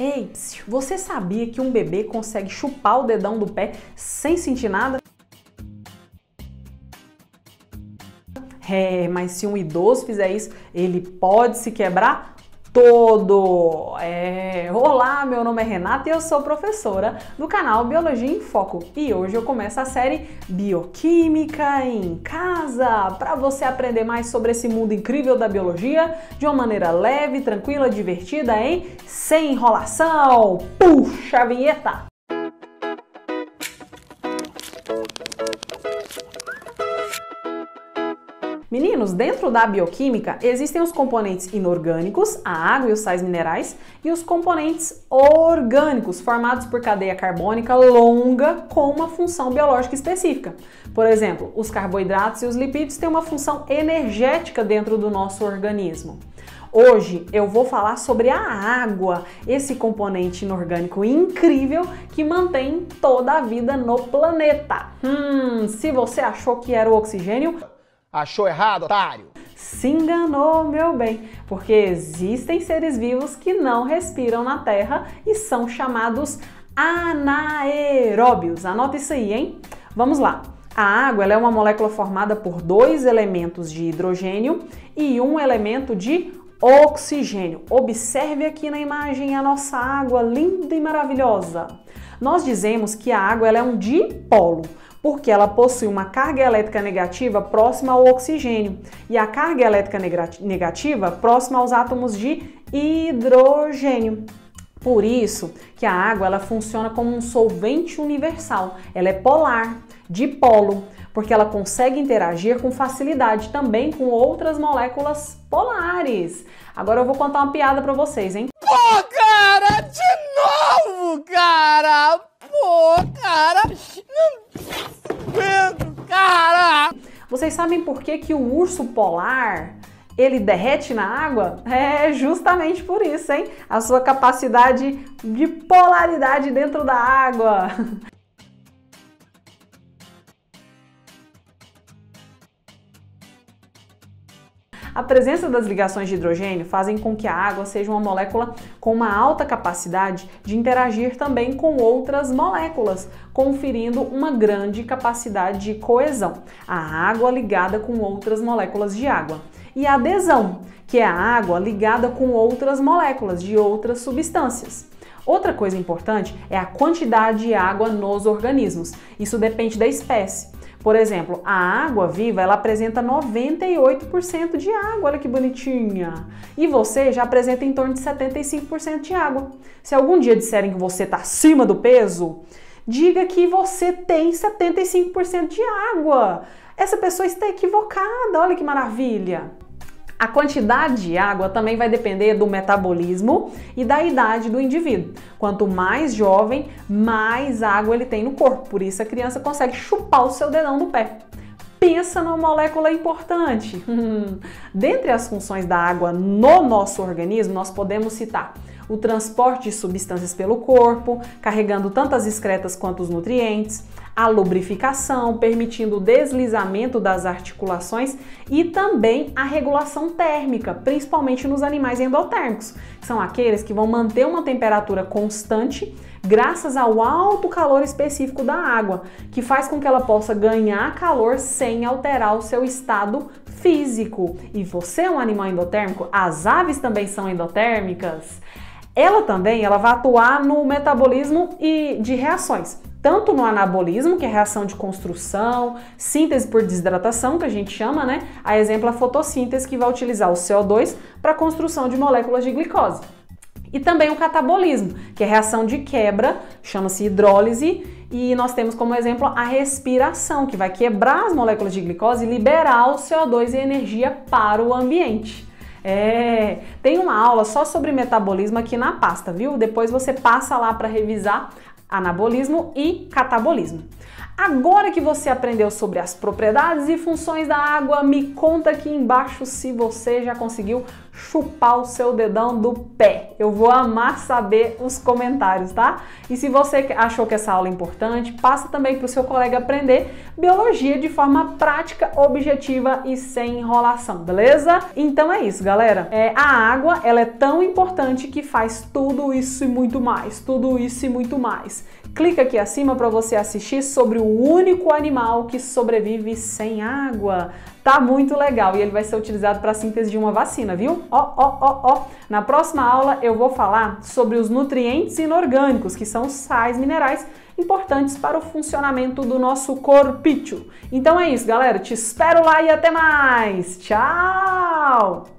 Ei, você sabia que um bebê consegue chupar o dedão do pé sem sentir nada? É, mas se um idoso fizer isso, ele pode se quebrar todo. É... Olá, meu nome é Renata e eu sou professora do canal Biologia em Foco. E hoje eu começo a série Bioquímica em Casa, para você aprender mais sobre esse mundo incrível da biologia de uma maneira leve, tranquila, divertida, hein? Sem enrolação. Puxa a vinheta! Meninos, dentro da bioquímica existem os componentes inorgânicos, a água e os sais minerais, e os componentes orgânicos, formados por cadeia carbônica longa com uma função biológica específica. Por exemplo, os carboidratos e os lipídios têm uma função energética dentro do nosso organismo. Hoje eu vou falar sobre a água, esse componente inorgânico incrível que mantém toda a vida no planeta. Hum, se você achou que era o oxigênio, Achou errado, otário? Se enganou, meu bem, porque existem seres vivos que não respiram na Terra e são chamados anaeróbios. Anota isso aí, hein? Vamos lá. A água é uma molécula formada por dois elementos de hidrogênio e um elemento de oxigênio. Observe aqui na imagem a nossa água linda e maravilhosa. Nós dizemos que a água é um dipolo porque ela possui uma carga elétrica negativa próxima ao oxigênio e a carga elétrica negativa próxima aos átomos de hidrogênio. Por isso que a água ela funciona como um solvente universal. Ela é polar, dipolo, porque ela consegue interagir com facilidade também com outras moléculas polares. Agora eu vou contar uma piada para vocês, hein? Pô, cara, de novo, cara! Pô, cara! Pedro, cara! Vocês sabem por que, que o urso polar ele derrete na água? É justamente por isso, hein? A sua capacidade de polaridade dentro da água. A presença das ligações de hidrogênio fazem com que a água seja uma molécula com uma alta capacidade de interagir também com outras moléculas, conferindo uma grande capacidade de coesão. A água ligada com outras moléculas de água. E a adesão, que é a água ligada com outras moléculas de outras substâncias. Outra coisa importante é a quantidade de água nos organismos. Isso depende da espécie. Por exemplo, a água viva ela apresenta 98% de água, olha que bonitinha. E você já apresenta em torno de 75% de água. Se algum dia disserem que você está acima do peso, diga que você tem 75% de água. Essa pessoa está equivocada, olha que maravilha. A quantidade de água também vai depender do metabolismo e da idade do indivíduo. Quanto mais jovem, mais água ele tem no corpo. Por isso a criança consegue chupar o seu dedão do pé. Pensa numa molécula importante. Dentre as funções da água no nosso organismo, nós podemos citar o transporte de substâncias pelo corpo, carregando tanto as excretas quanto os nutrientes, a lubrificação, permitindo o deslizamento das articulações e também a regulação térmica, principalmente nos animais endotérmicos, que são aqueles que vão manter uma temperatura constante graças ao alto calor específico da água, que faz com que ela possa ganhar calor sem alterar o seu estado físico. E você é um animal endotérmico? As aves também são endotérmicas? Ela também ela vai atuar no metabolismo e de reações, tanto no anabolismo, que é reação de construção, síntese por desidratação, que a gente chama, né? A exemplo a fotossíntese, que vai utilizar o CO2 para a construção de moléculas de glicose. E também o catabolismo, que é reação de quebra, chama-se hidrólise, e nós temos como exemplo a respiração, que vai quebrar as moléculas de glicose e liberar o CO2 e energia para o ambiente. É, tem uma aula só sobre metabolismo aqui na pasta, viu? Depois você passa lá para revisar anabolismo e catabolismo. Agora que você aprendeu sobre as propriedades e funções da água, me conta aqui embaixo se você já conseguiu chupar o seu dedão do pé. Eu vou amar saber os comentários, tá? E se você achou que essa aula é importante, passa também para o seu colega aprender biologia de forma prática, objetiva e sem enrolação, beleza? Então é isso, galera. É, a água, ela é tão importante que faz tudo isso e muito mais, tudo isso e muito mais. Clica aqui acima para você assistir sobre o único animal que sobrevive sem água. Tá muito legal e ele vai ser utilizado para a síntese de uma vacina, viu? Ó, ó, ó, ó. Na próxima aula eu vou falar sobre os nutrientes inorgânicos, que são sais minerais importantes para o funcionamento do nosso corpício. Então é isso, galera. Te espero lá e até mais. Tchau!